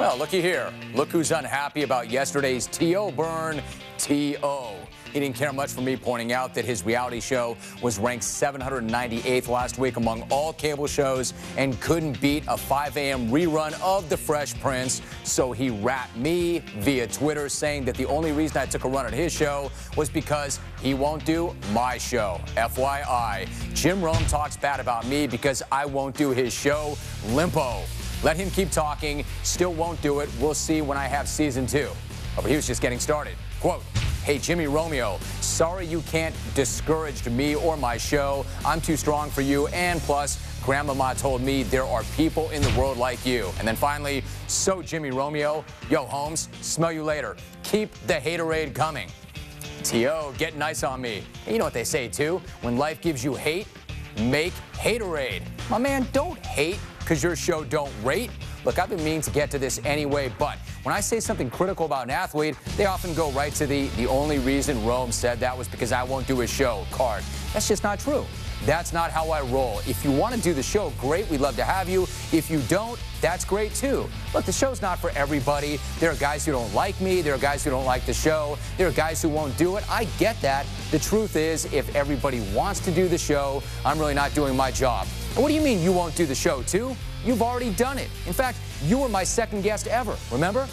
Well, looky here. Look who's unhappy about yesterday's T.O. burn. T.O. He didn't care much for me pointing out that his reality show was ranked 798th last week among all cable shows and couldn't beat a 5 a.m. rerun of The Fresh Prince. So he rapped me via Twitter saying that the only reason I took a run at his show was because he won't do my show. FYI, Jim Rome talks bad about me because I won't do his show. Limpo. Let him keep talking. Still won't do it. We'll see when I have season two. Oh, but he was just getting started. Quote, Hey, Jimmy Romeo, sorry you can't discourage me or my show. I'm too strong for you. And plus, Grandmama told me there are people in the world like you. And then finally, so Jimmy Romeo, yo, Holmes, smell you later. Keep the haterade coming. T.O., get nice on me. you know what they say, too? When life gives you hate, make haterade. My man, don't hate because your show don't rate. Look, I've been meaning to get to this anyway, but when I say something critical about an athlete, they often go right to the, the only reason Rome said that was because I won't do his show card. That's just not true. That's not how I roll. If you want to do the show, great. We'd love to have you. If you don't, that's great too. Look, the show's not for everybody. There are guys who don't like me. There are guys who don't like the show. There are guys who won't do it. I get that. The truth is, if everybody wants to do the show, I'm really not doing my job. And what do you mean you won't do the show too? You've already done it. In fact, you were my second guest ever, remember?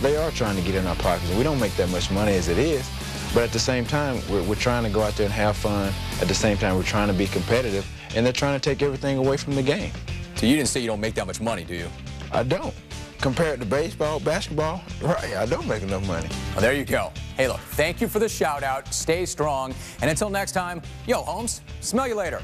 They are trying to get in our pockets. We don't make that much money as it is. But at the same time, we're, we're trying to go out there and have fun. At the same time, we're trying to be competitive. And they're trying to take everything away from the game. So you didn't say you don't make that much money, do you? I don't. Compared to baseball, basketball, right, I don't make enough money. Well, there you go. Hey, look, thank you for the shout out. Stay strong. And until next time, yo, Holmes, smell you later.